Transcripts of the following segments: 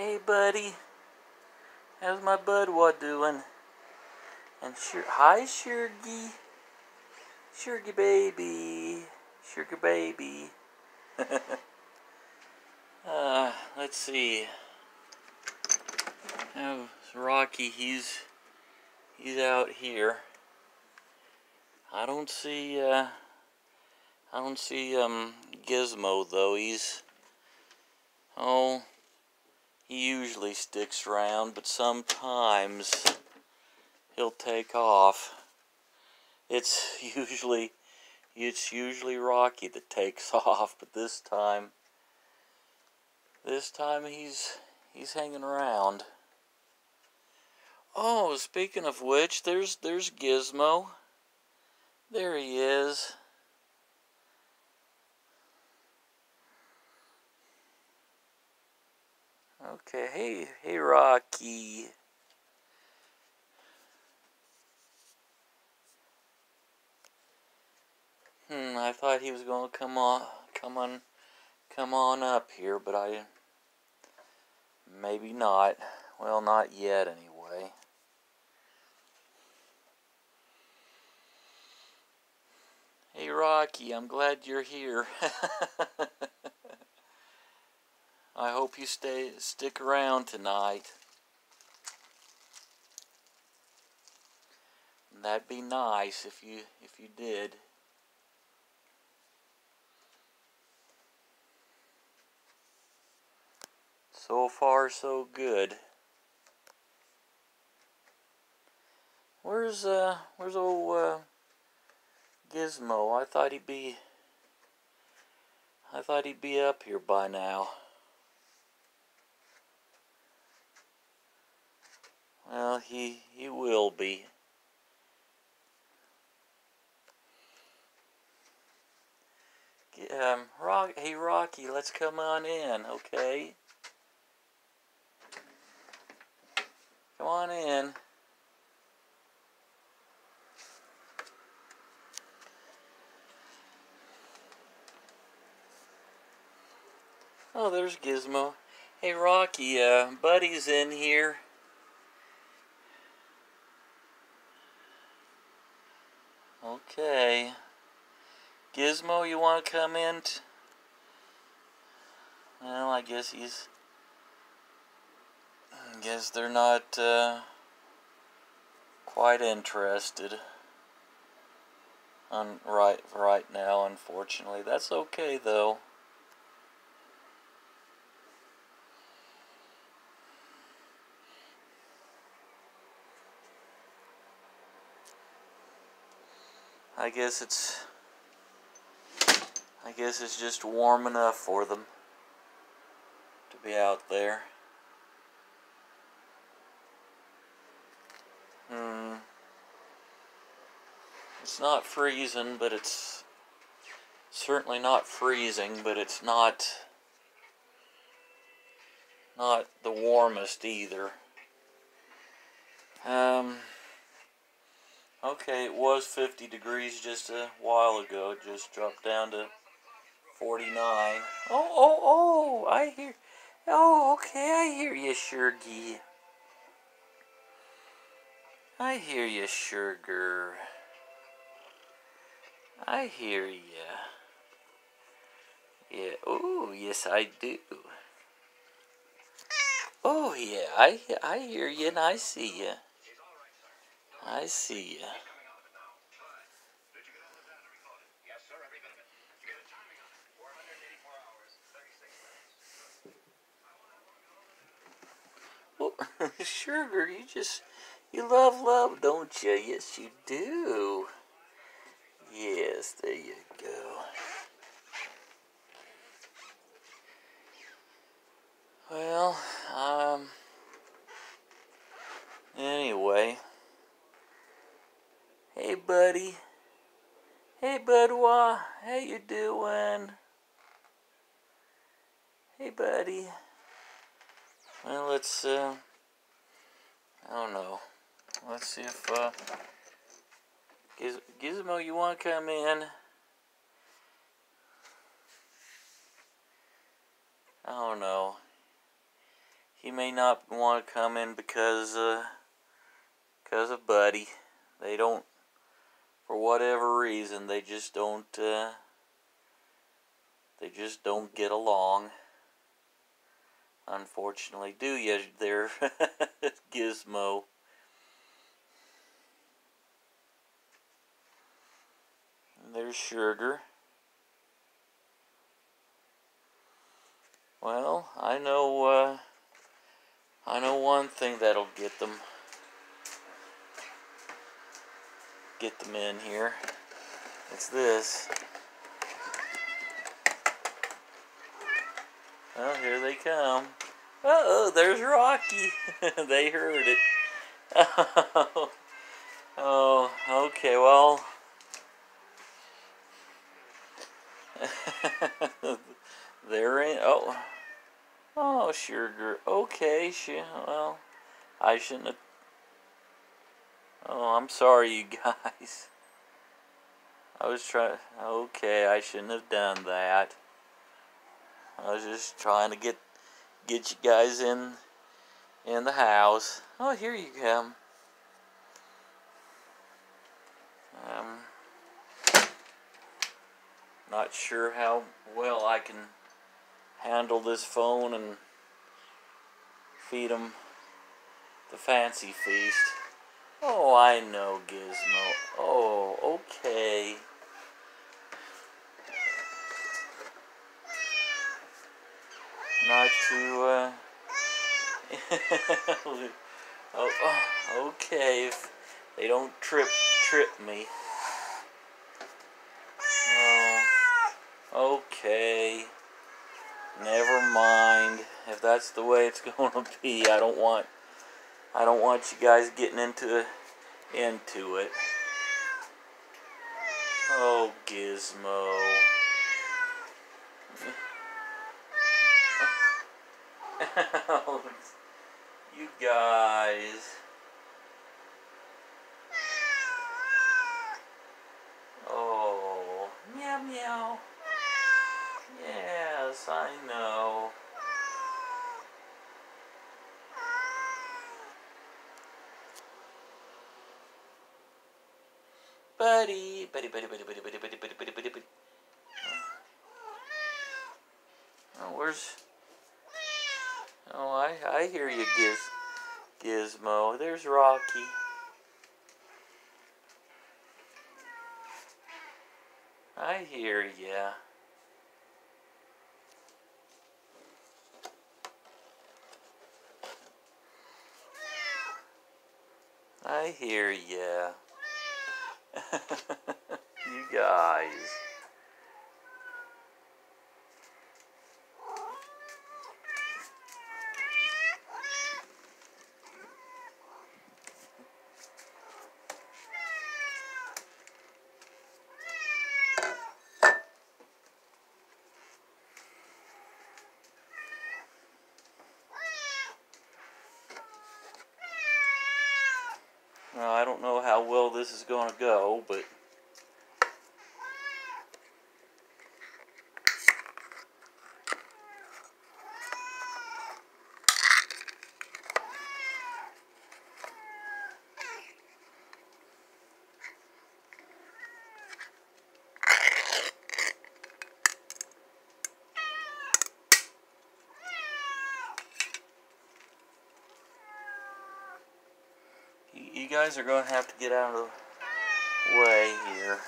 Hey, buddy. How's my bud Budwa doing? And sure, hi, Shurgy. Shurgy baby. Sugar baby. uh, let's see. Oh, Rocky, he's he's out here. I don't see uh I don't see um Gizmo though. He's oh usually sticks around, but sometimes he'll take off. It's usually it's usually Rocky that takes off, but this time this time he's he's hanging around. Oh, speaking of which, there's there's Gizmo. There he is. Okay, hey, hey, Rocky. Hmm, I thought he was going to come on, come on, come on up here, but I, maybe not. Well, not yet, anyway. Hey, Rocky, I'm glad you're here. I hope you stay stick around tonight. That'd be nice if you if you did. So far so good. Where's uh where's old uh Gizmo? I thought he'd be I thought he'd be up here by now. Well, he he will be. Um, Rock, hey Rocky, let's come on in, okay? Come on in. Oh, there's Gizmo. Hey Rocky, uh, Buddy's in here. Okay. Gizmo, you want to come in? well, I guess he's... I guess they're not uh, quite interested on right right now, unfortunately. That's okay, though. I guess it's I guess it's just warm enough for them to be out there. Hmm. It's not freezing, but it's certainly not freezing, but it's not not the warmest either. Um Okay, it was 50 degrees just a while ago. It just dropped down to 49. Oh, oh, oh, I hear. Oh, okay, I hear you, Sugar. I hear you, Sugar. I hear you. Yeah, oh, yes, I do. Oh, yeah, I, I hear you and I see you. I see ya. Well, sugar, you just, you love love, don't you? Yes, you do. Yes, there you go. Well, um, anyway. Hey, buddy. Hey, Budwa. How you doing? Hey, buddy. Well, let's, uh, I don't know. Let's see if, uh, Giz Gizmo, you want to come in? I don't know. He may not want to come in because uh, because of Buddy. They don't, for whatever reason, they just don't. Uh, they just don't get along. Unfortunately, do you there, Gizmo? There's Sugar. Well, I know, uh, I know one thing that'll get them, get them in here. It's this. Well, here they come. Uh oh, there's Rocky. they heard it. oh, okay, well. They're in. Oh. Oh, sugar. Okay, she. Well, I shouldn't have. Oh, I'm sorry, you guys. I was trying. Okay, I shouldn't have done that. I was just trying to get get you guys in in the house. Oh, here you come. Um, not sure how well I can handle this phone and feed them the fancy feast. Oh, I know, Gizmo. Oh, okay. Not to, uh... oh, oh, okay, if they don't trip, trip me. Okay. Never mind. If that's the way it's going to be, I don't want I don't want you guys getting into into it. Oh, Gizmo. Oh, you guys. Oh, meow meow. Yes, I know. Buddy, buddy, buddy, buddy, buddy, buddy, buddy, buddy, buddy, buddy, buddy. Oh, where's? Oh, I I hear you, Giz, Gizmo. There's Rocky. I hear ya. I hear ya. you guys. Well, I don't know how well this is going to go, but you, you guys are going to have to get out of the way here.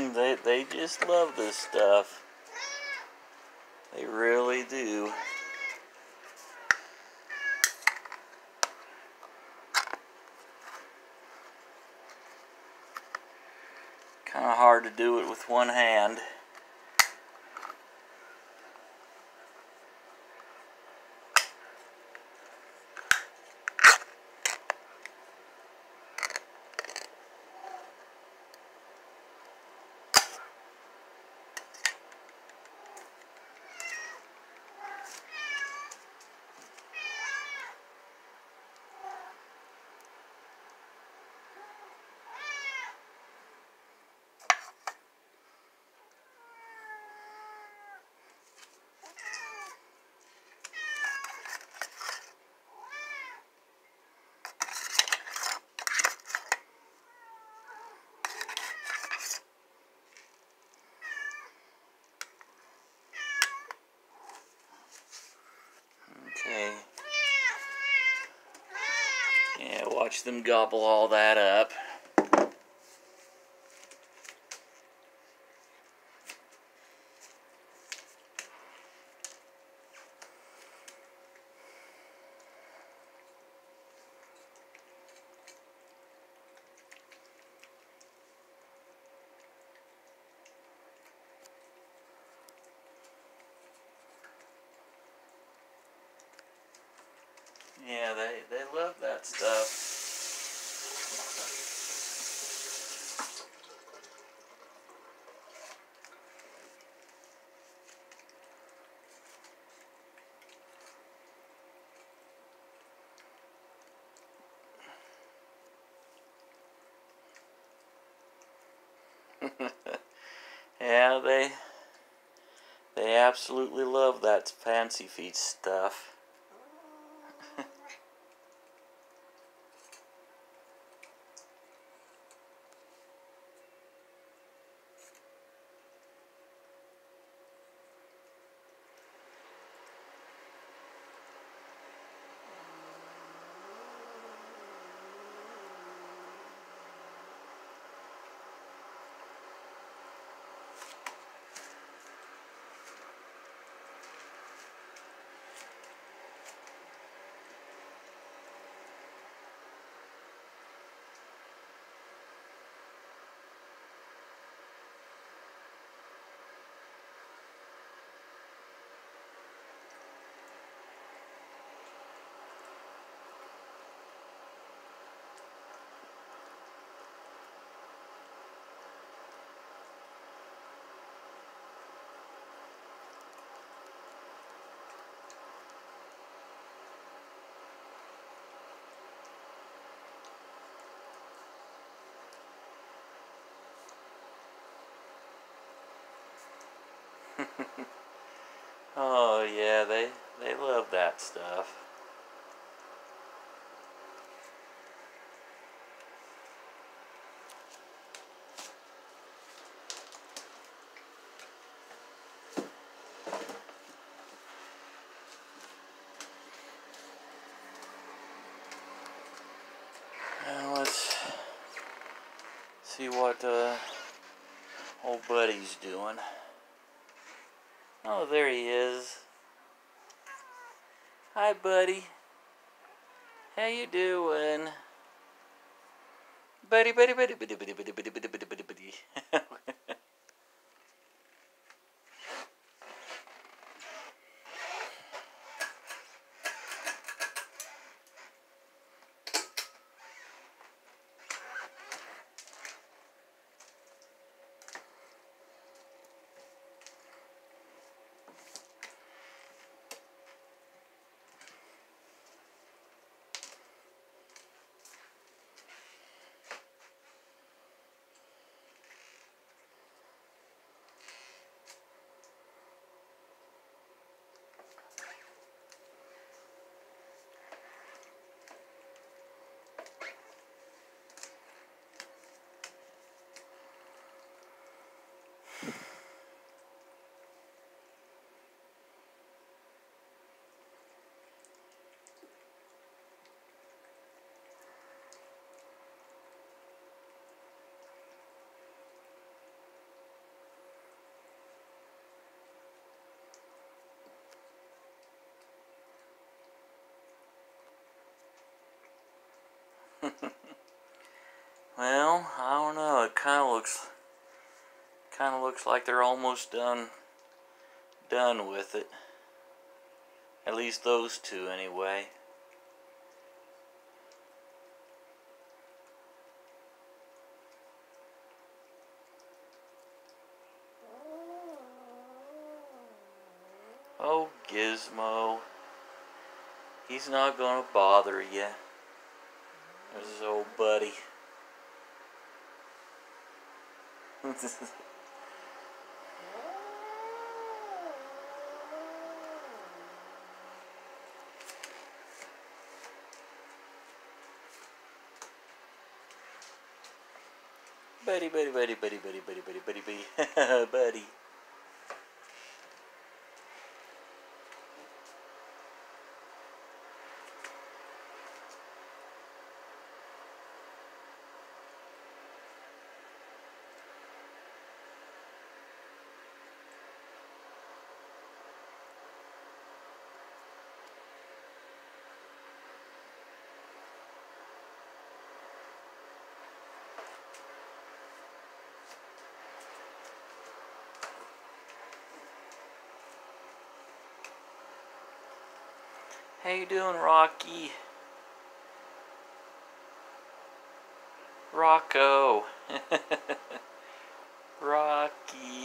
they they just love this stuff. They really do. Kind of hard to do it with one hand. Okay. Yeah, watch them gobble all that up. Yeah, they, they love that stuff. yeah, they they absolutely love that fancy feast stuff. Oh yeah, they they love that stuff. Now let's see what uh, old buddy's doing. Oh, there he is. Hi, buddy. How you doing? Buddy, buddy, buddy, buddy, buddy, buddy, buddy, buddy, buddy, buddy, Well, I don't know. It kind of looks, kind of looks like they're almost done, done with it. At least those two, anyway. Oh, Gizmo. He's not gonna bother you. There's his old buddy. Buddy, buddy, buddy, buddy, buddy, buddy, buddy, buddy, buddy, How you doing, Rocky? Rocco. Rocky.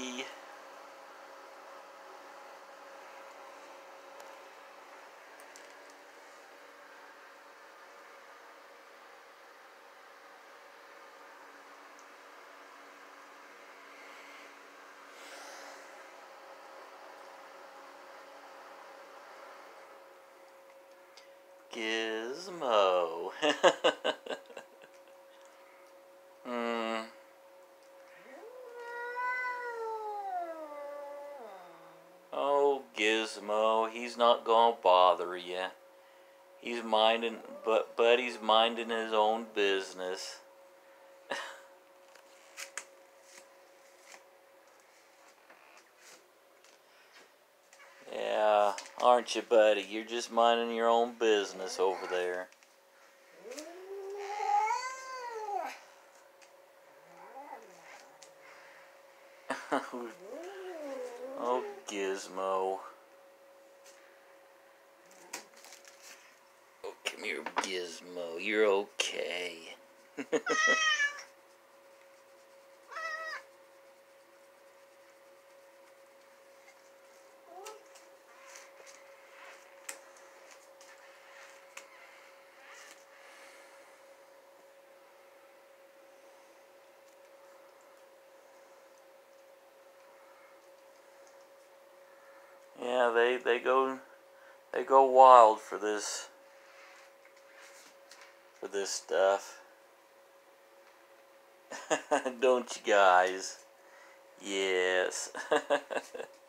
Gizmo. Hmm. Oh, Gizmo, he's not gonna bother you. He's minding, but Buddy's minding his own business. yeah, aren't you, Buddy? You're just minding your own business over there. oh, Gizmo. Oh, come here, Gizmo. You're okay. yeah, they they go they go wild for this for this stuff. Don't you guys? Yes.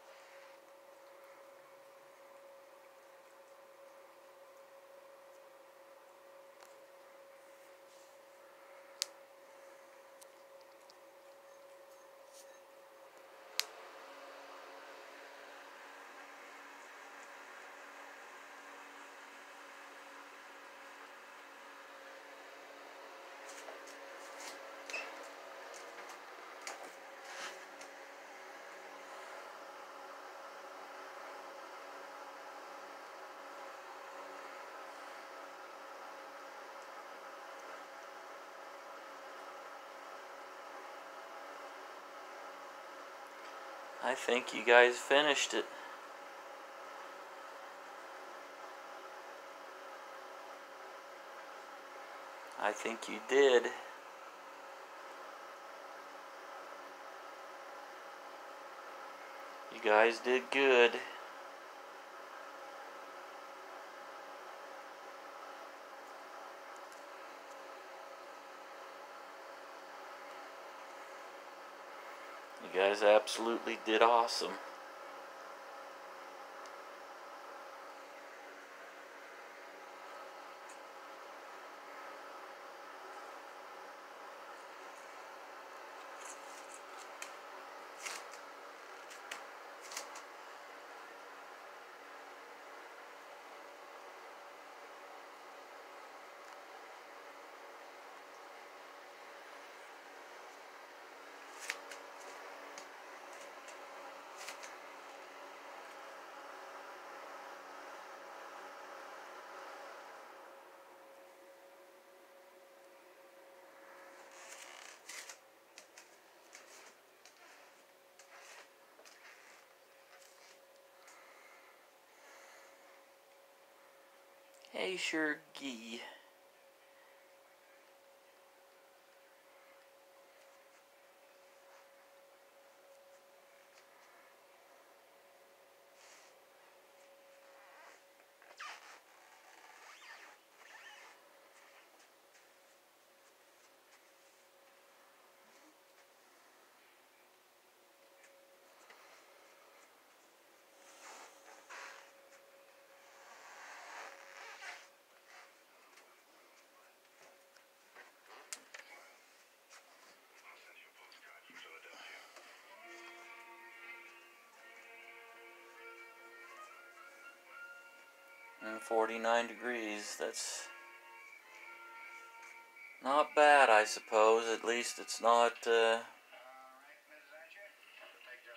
I think you guys finished it. I think you did. You guys did good. You guys absolutely did awesome. Hey, sure, gee. And 49 degrees, that's not bad, I suppose. At least it's not uh,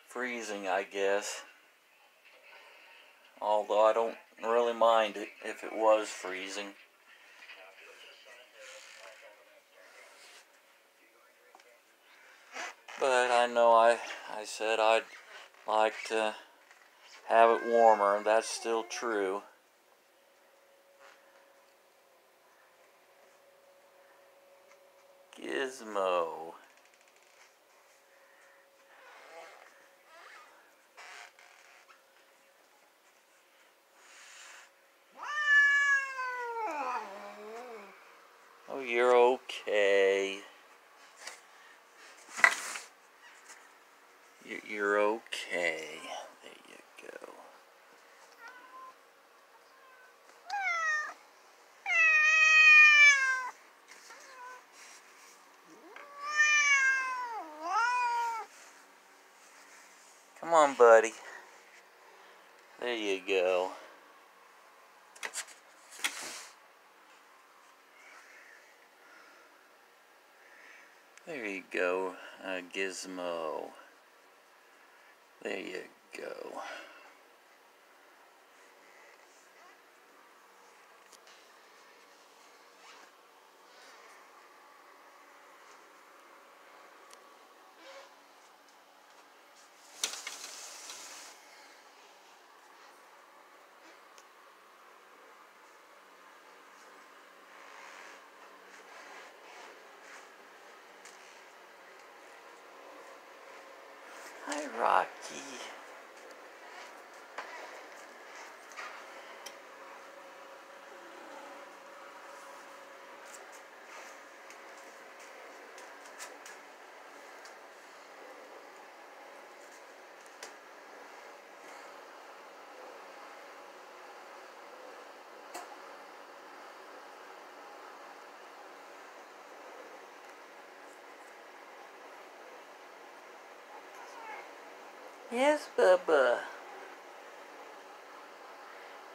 freezing, I guess. Although I don't really mind it if it was freezing. But I know I, I said I'd like to have it warmer, and that's still true. Gizmo. Oh, you're okay. You- You're okay. On, buddy. There you go. There you go, uh, Gizmo. There you go. Rocky. Yes, Bubba.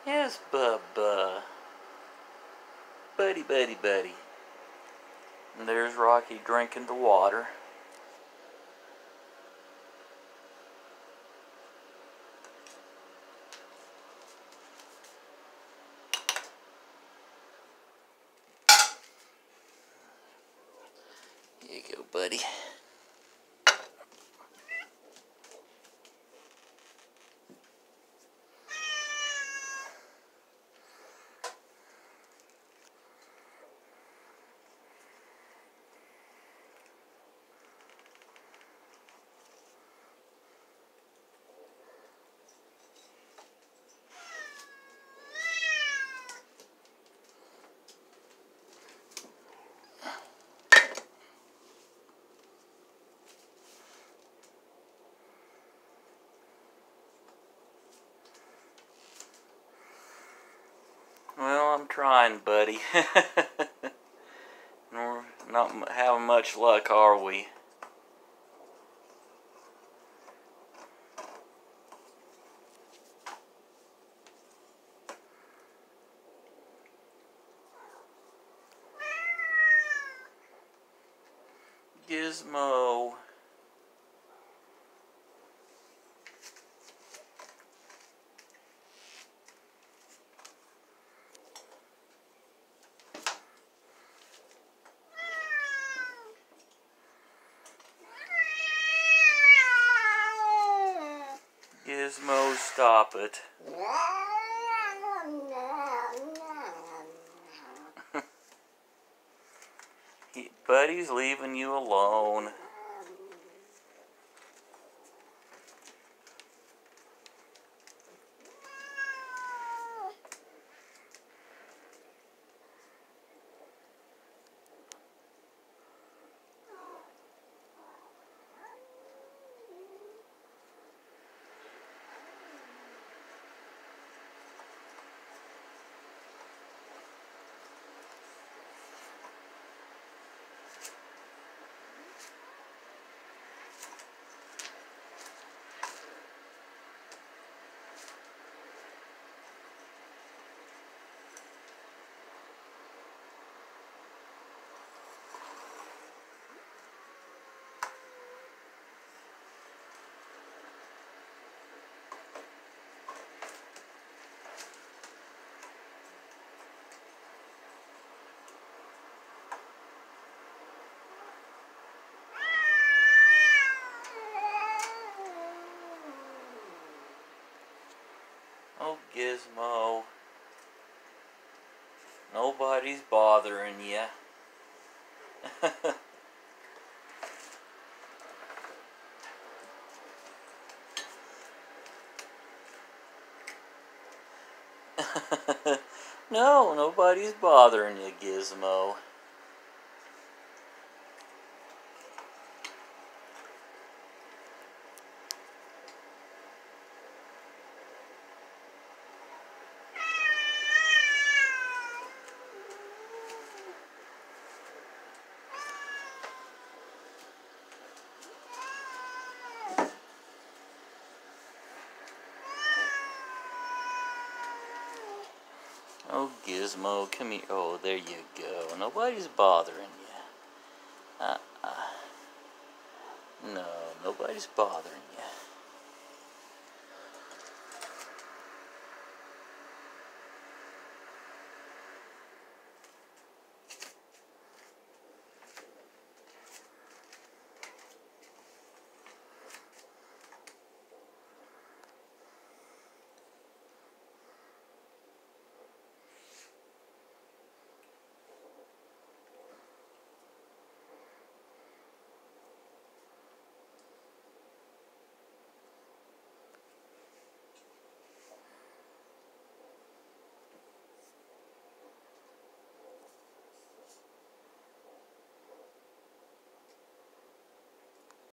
Yes, Bubba. Buddy, buddy, buddy. And there's Rocky drinking the water. Here you go, buddy. Well, I'm trying, buddy. We're not having much luck, are we? Gizmo. Gizmo, stop it. He, Buddy's leaving you alone. Oh, Gizmo. Nobody's bothering you. no, nobody's bothering you, Gizmo. Oh, Gizmo, come here. Oh, there you go. Nobody's bothering you. Uh-uh. No, nobody's bothering you.